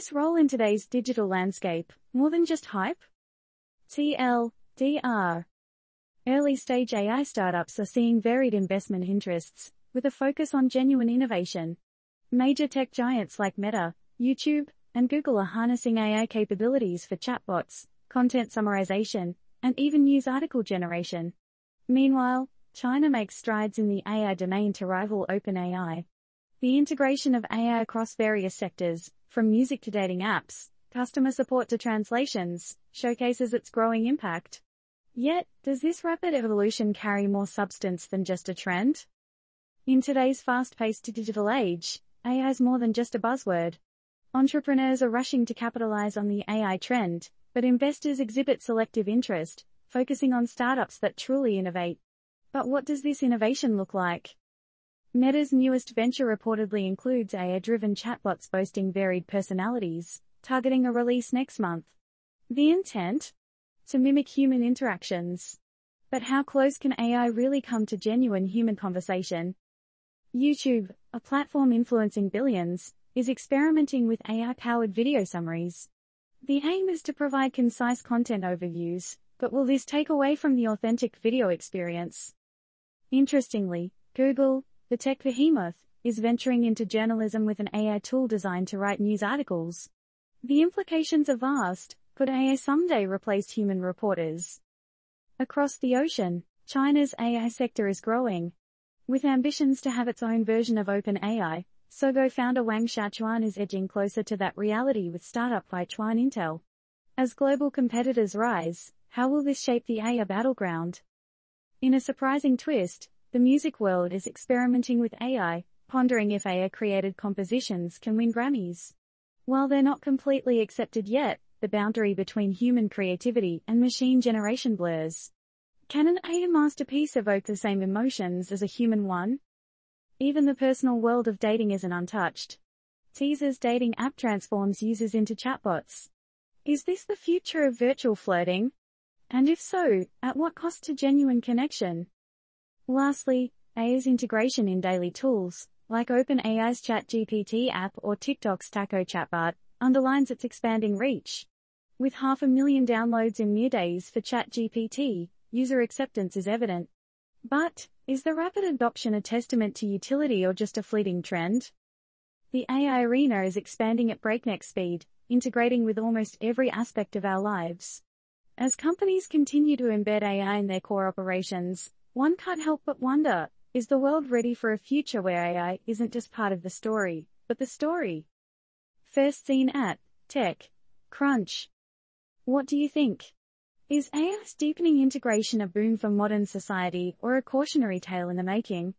AI's role in today's digital landscape, more than just hype? TLDR. Early stage AI startups are seeing varied investment interests, with a focus on genuine innovation. Major tech giants like Meta, YouTube, and Google are harnessing AI capabilities for chatbots, content summarization, and even news article generation. Meanwhile, China makes strides in the AI domain to rival OpenAI. The integration of AI across various sectors, from music to dating apps, customer support to translations, showcases its growing impact. Yet, does this rapid evolution carry more substance than just a trend? In today's fast-paced digital age, AI is more than just a buzzword. Entrepreneurs are rushing to capitalize on the AI trend, but investors exhibit selective interest, focusing on startups that truly innovate. But what does this innovation look like? Meta's newest venture reportedly includes AI-driven chatbots boasting varied personalities, targeting a release next month. The intent? To mimic human interactions. But how close can AI really come to genuine human conversation? YouTube, a platform influencing billions, is experimenting with AI-powered video summaries. The aim is to provide concise content overviews, but will this take away from the authentic video experience? Interestingly, Google, the tech behemoth, is venturing into journalism with an AI tool designed to write news articles. The implications are vast. Could AI someday replace human reporters? Across the ocean, China's AI sector is growing. With ambitions to have its own version of OpenAI, Sogou founder Wang Xiaochuan is edging closer to that reality with startup Chuan Intel. As global competitors rise, how will this shape the AI battleground? In a surprising twist, the music world is experimenting with AI, pondering if AI created compositions can win Grammys. While they're not completely accepted yet, the boundary between human creativity and machine generation blurs. Can an AI masterpiece evoke the same emotions as a human one? Even the personal world of dating isn't untouched. Teaser's dating app transforms users into chatbots. Is this the future of virtual flirting? And if so, at what cost to genuine connection? Lastly, AI's integration in daily tools, like OpenAI's ChatGPT app or TikTok's Tako chatbot, underlines its expanding reach. With half a million downloads in mere days for ChatGPT, user acceptance is evident. But, is the rapid adoption a testament to utility or just a fleeting trend? The AI arena is expanding at breakneck speed, integrating with almost every aspect of our lives. As companies continue to embed AI in their core operations, one can't help but wonder, is the world ready for a future where AI isn't just part of the story, but the story? First seen at Tech Crunch. What do you think? Is AI's deepening integration a boon for modern society or a cautionary tale in the making?